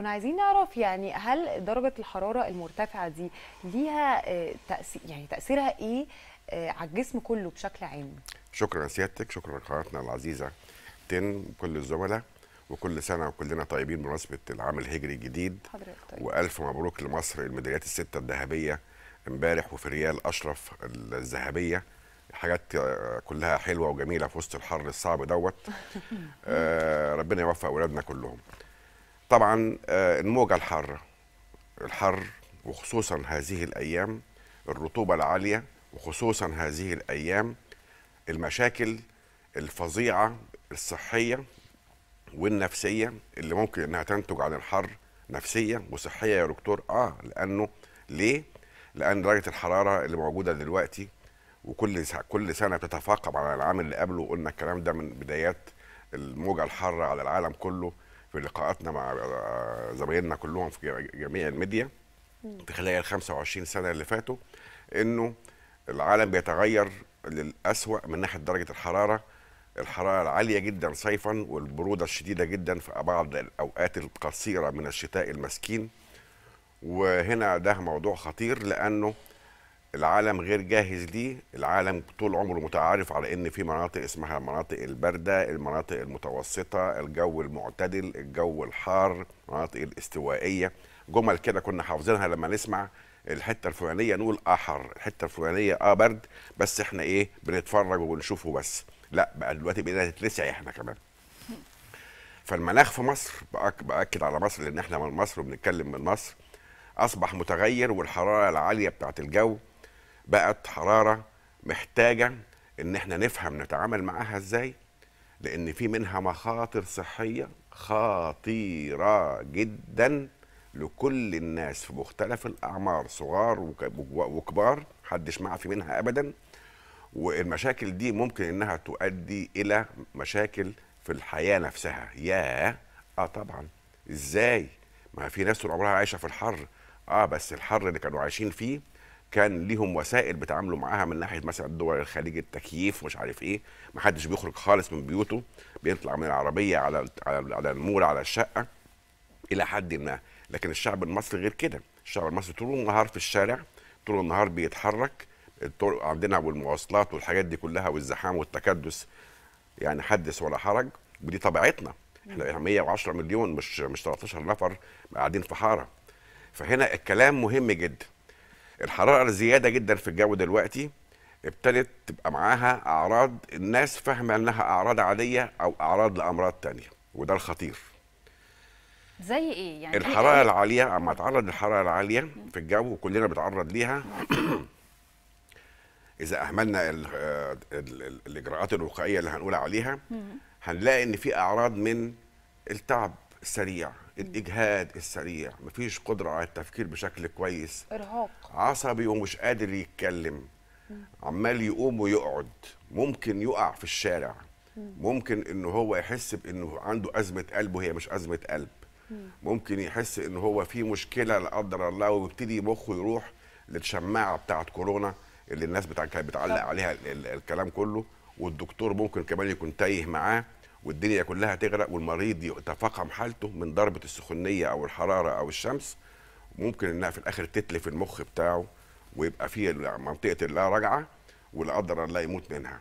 كنا عايزين نعرف يعني هل درجة الحرارة المرتفعة دي ليها آه، تأثير يعني تأثيرها إيه آه، على الجسم كله بشكل عام؟ شكرا سيادتك شكرا لقناتنا العزيزة تن كل الزملاء وكل سنة وكلنا طيبين بمناسبة العام الهجري الجديد حضرتك طيب. وألف مبروك لمصر الميداليات الستة الذهبية امبارح وفي ريال أشرف الذهبية حاجات آه، كلها حلوة وجميلة في وسط الحر الصعب دوت آه، ربنا يوفق أولادنا كلهم طبعا آه، الموجة الحارة الحر وخصوصا هذه الأيام الرطوبة العالية وخصوصا هذه الأيام المشاكل الفظيعة الصحية والنفسية اللي ممكن إنها تنتج عن الحر نفسية وصحية يا دكتور آه لأنه ليه؟ لأن درجة الحرارة اللي موجودة دلوقتي وكل كل سنة بتتفاقم على العام اللي قبله قلنا الكلام ده من بدايات الموجة الحارة على العالم كله في لقاءاتنا مع زمايلنا كلهم في جميع الميديا في خلال ال 25 سنة اللي فاتوا إنه العالم بيتغير للأسوأ من ناحية درجة الحرارة. الحرارة العالية جدا صيفا والبرودة الشديدة جدا في بعض الأوقات القصيرة من الشتاء المسكين. وهنا ده موضوع خطير لأنه العالم غير جاهز ليه. العالم طول عمره متعارف على إن في مناطق اسمها المناطق الباردة المناطق المتوسطة الجو المعتدل الجو الحار المناطق الاستوائية. جمل كده كنا حافظينها لما نسمع الحتة الفلانية نقول آه حر الحتة الفلانية آه برد بس إحنا إيه بنتفرج وبنشوفه بس. لا بقى دلوقتي بقينا نتلسع إحنا كمان. فالمناخ في مصر بأكد على مصر لأن إحنا من مصر وبنتكلم من مصر أصبح متغير والحرارة العالية بتاعت الجو بقت حرارة محتاجة إن إحنا نفهم نتعامل معاها إزاي لإن في منها مخاطر صحية خطيرة جدا لكل الناس في مختلف الأعمار صغار وك- وكبار محدش معفي منها ابدا. والمشاكل دي ممكن إنها تؤدي إلى مشاكل في الحياة نفسها. يا آه طبعا. إزاي؟ ما في ناس طول عمرها عايشة في الحر. آه بس الحر اللي كانوا عايشين فيه كان ليهم وسائل بيتعاملوا معاها من ناحية مثلا دول الخليج التكييف مش عارف إيه. ما حدش بيخرج خالص من بيوته بيطلع من العربية على على على المول على الشقة إلى حد ما. لكن الشعب المصري غير كده. الشعب المصري طول النهار في الشارع طول النهار بيتحرك. الطرق عندنا والمواصلات والحاجات دي كلها والزحام والتكدس يعني حدث ولا حرج. ودي طبيعتنا. إحنا 110 مليون مش مش 13 نفر قاعدين في حارة. فهنا الكلام مهم جدا. الحرارة الزياده جدا في الجو دلوقتي ابتدت تبقى معاها أعراض الناس فاهمة إنها أعراض عادية أو أعراض لأمراض تانية وده الخطير. زي إيه؟ يعني الحرارة إيه؟ العالية أما تعرض للحرارة العالية في الجو وكلنا بنتعرض ليها إذا أهملنا ال ال ال الإجراءات الوقائية اللي هنقول عليها هنلاقي إن في أعراض من التعب. السريع الإجهاد السريع مفيش قدرة على التفكير بشكل كويس. إرهاق. عصبي ومش قادر يتكلم. عمال يقوم ويقعد. ممكن يقع في الشارع. ممكن إن هو يحس بإنه عنده أزمة قلب وهي مش أزمة قلب. ممكن يحس إن هو في مشكلة لا قدر الله ويبتدي مخه يروح للشماعة بتاعت كورونا اللي الناس بتاع كانت بتعلق عليها ال- ال- الكلام كله. والدكتور ممكن كمان يكون تايه معاه. والدنيا كلها تغرق والمريض يتفاقم حالته من ضربة السخونية أو الحرارة أو الشمس ممكن إنها في الآخر تتلف المخ بتاعه ويبقى فيه منطقة اللا رجعة ولا قدر الله يموت منها.